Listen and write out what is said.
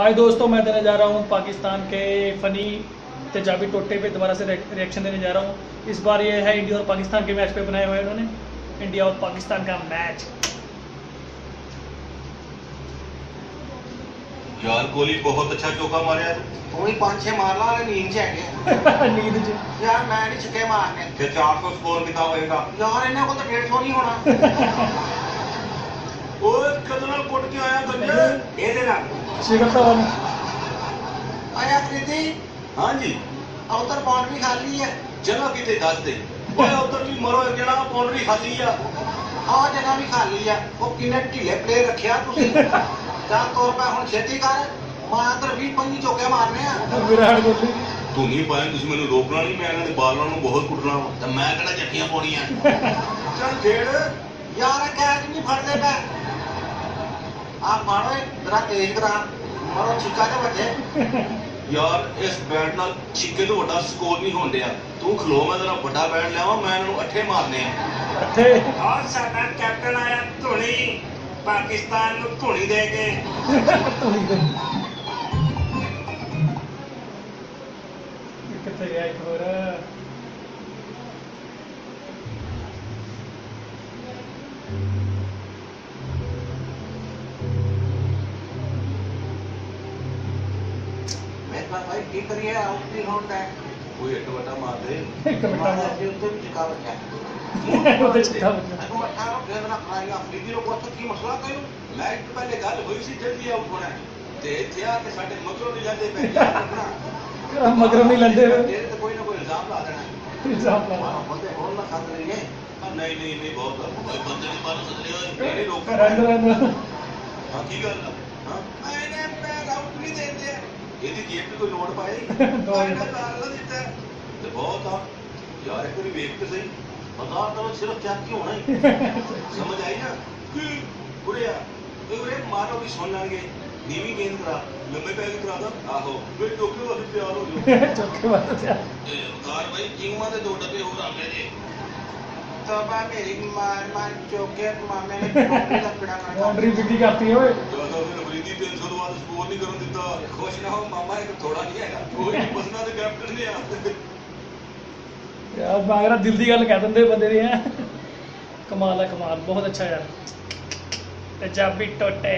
हाय दोस्तों मैं देने जा रहा हूँ पाकिस्तान के फनी तेजाबी टोटे पे दोबारा से रिएक्शन देने जा रहा हूँ। इस बार ये है इंडिया और पाकिस्तान के मैच पे बनाए हुए उन्होंने। इंडिया और पाकिस्तान का मैच यार कोहली बहुत अच्छा चौका मारे है। कोहली पाँच छह मार ला और नींद से आगे नींद से यार मैं नहीं छक्के मारने। फिर चार सौ स्कोर कितना होएगा यार इन्हें को तो डेढ़ सौ नहीं होना। ओए कदना कोट के आया गंजे। ये देना ਸਿਖਰ ਸਾਹਿਬ ਨੂੰ ਆਇਆ ਪ੍ਰੀਤੀ ਹਾਂਜੀ। ਆ ਉਧਰ ਬਾਉਂਡਰੀ ਖਾਲੀ ਹੈ। ਜਗ੍ਹਾ ਕਿਤੇ ਦੱਸ ਦੇ? ਓਏ ਉਧਰ ਵੀ ਮਰੋ ਜਿਹੜਾ ਬਾਉਂਡਰੀ ਖਾਲੀ ਆ। ਆ ਜਗ੍ਹਾ ਵੀ ਖਾਲੀ ਆ। ਉਹ ਕਿੰਨੇ ਢੀਲੇ ਪਲੇ ਰੱਖਿਆ ਤੁਸੀਂ। ਜਾਂ ਤੋਰ ਪੈ ਹੁਣ ਛੇਤੀ ਕਰ। ਮੈਂ ਅੰਦਰ 20 ਚੋਕੇ ਮਾਰਨੇ ਆ। ਵਿਰਾਟ ਕੋਹਲੀ ਤੂੰ ਨਹੀਂ ਪਾਇਆ ਤੁਸੀਂ ਮੈਨੂੰ ਰੋਕਣਾ ਨਹੀਂ ਮੈਂ ਇਹਨਾਂ ਦੇ ਬਾਲਾਂ ਨੂੰ ਬਹੁਤ ਕੁੱਟਣਾ ਵਾ। ਮੈਂ ਕਿਹੜਾ ਜੱਟੀਆਂ ਪਾਉਣੀਆਂ? ਚੱਲ ਖੇਡ ਯਾਰ ਕੈਚ ਨਹੀਂ ਫੜਦੇ ਪੈ ਆ ਮਾਰੋ ਜਰਾ ਤੇਜ਼ ਕਰਾ ਮਰੋ ਚਿੱਕਾ ਤੇ ਵੱਜੇ ਯਾਰ ਇਸ ਬੈਟ ਨਾਲ ਛਿੱਕੇ ਤੋਂ ਵੱਡਾ ਸਕੋਰ ਨਹੀਂ ਹੁੰਦਿਆ ਤੂੰ ਖਲੋ ਮੈਂ ਤੇਰਾ ਵੱਡਾ ਬੈਟ ਲਿਆਵਾਂ ਮੈਂ ਇਹਨਾਂ ਨੂੰ ਅੱਠੇ ਮਾਰਨੇ ਆ थे ਔਰ ਸਾਡਾ ਕੈਪਟਨ ਆਇਆ ਧੋਣੀ ਪਾਕਿਸਤਾਨ ਨੂੰ ਧੋਣੀ ਦੇ ਕੇ कितने गया एक और ਮੈਂ ਕਿਹਾ ਕੀ ਕਰੀਏ ਆਊਟ ਨਹੀਂ ਹੋਣਾ ਹੈ ਕੋਈ ਇੱਕ ਵਟਾ ਮਾਰ ਦੇ। ਇੱਕ ਵਟਾ ਮਾਰ ਦੇ ਉੱਤੇ ਵੀ ਚਿਕਾ ਰੱਖਿਆ ਉਹਦੇ ਚਿਕਾ ਰੱਖਿਆ ਉਹ ਅਠਾਰਾ ਫੇਰ ਨਾ ਖਾਏਗਾ ਫਰੀਦੀ ਨੂੰ ਕੋਸ ਕੀ ਮਸਲਾ ਤੈਨੂੰ? ਮੈਚ ਤੋਂ ਪਹਿਲੇ ਗੱਲ ਹੋਈ ਸੀ ਜਲਦੀ ਆਊਟ ਹੋਣਾ ਤੇ ਇੱਥੇ ਆ ਕੇ ਸਾਡੇ ਮਗਰੋਂ ਨਹੀਂ ਲੈਂਦੇ ਪੈ ਮਗਰੋਂ ਨਹੀਂ ਲੈਂਦੇ ਤੇਰੇ ਤੇ ਕੋਈ ਨਾ ਕੋਈ ਇਲਜ਼ਾਮ ਲਾ ਦੇਣਾ। ਇਲਜ਼ਾਮ ਲਾ ਬੰਦੇ ਹੋਰ ਨਾ ਖਾਤ ਨਹੀਂ ਹੈ ਨਹੀਂ ਨਹੀਂ ਨਹੀਂ ਬਹੁਤ ਬੰਦੇ ਨਹੀਂ ਮਾਰ ਸਕਦੇ ਹੋਏ ਲੋਕ ਰਹਿੰਦੇ ਰਹਿੰਦੇ ਹਾਂ ਕੀ ਗੱਲ ਹਾਂ? ਇਹਦੀ ਜੇਬ 'ਚ ਕੋਈ ਨੋਟ ਪਾਇਆ ਹੀ ਨਹੀਂ? ਦਿੱਤਾ ਤੇ ਬਹੁਤ ਆ। ਯਾਰ ਇੱਕ ਵਾਰੀ ਵੇਖ ਕੇ ਸਹੀ। ਬਾਜ਼ਾਰ ਤਾਂ ਸਿਰਫ ਚੈੱਕ ਹੀ ਹੋਣਾ ਹੀ। ਸਮਝ ਆਈ ਨਾ? ਉਰੇ ਆ। ਉਰੇ ਮਾਰੋ ਵੀ ਸੁਣ ਲੈਣਗੇ। ਨੀਵੀਂ ਗੇਂਦ ਕਰਾ। ਲੰਮੇ ਪੈਗ ਕਰਾ ਦਾ ਆਹੋ। ਫਿਰ ਚੋਕੇ ਵਾਲੀ ਤਿਆਰ ਹੋ ਜਾਓ। ਚੋਕੇ ਵਾਲੀ ਤਿਆਰ। ਕਾਰ ਭਾਈ ਕਿੰਮਾਂ ਦੇ ਦੋ ਡੱਬੇ ਹੋਰ ਆ ਗਏ ਜੀ ਤਬਾ ਮੇਰੀ ਮਾਰ ਮਾਰ ਚੋਕੇ ਮਾਮੇ ਨੇ ਬਾਉਂਡਰੀ ਲੱਕੜਾ ਕਰਤਾ ਬਾਉਂਡਰੀ ਬਿੱਟੀ ਕਰਤੀ ਓਏ। ਅਮਰੀਦੀ ਟੈਨਸ਼ਨ ਤੋਂ ਬਾਅਦ ਸਕੋਰ ਨਹੀਂ ਕਰਨ ਦਿੱਤਾ। ਖੁਸ਼ ਨਾ ਮਾਮਾ ਇੱਕ ਥੋੜਾ ਨਹੀਂ ਹੈਗਾ। ਉਹ ਹੀ ਬਸਨਾ ਦੇ ਕੈਪਟਨ ਨੇ ਆ। ਯਾਰ ਬਾਗਰਾ ਦਿਲ ਦੀ ਗੱਲ ਕਹਿ ਦਿੰਦੇ ਬੰਦੇ ਦੀ ਹੈ। ਕਮਾਲ ਹੈ ਕਮਾਲ ਬਹੁਤ ਅੱਛਾ ਯਾਰ। ਪੰਜਾਬੀ ਟੋਟੇ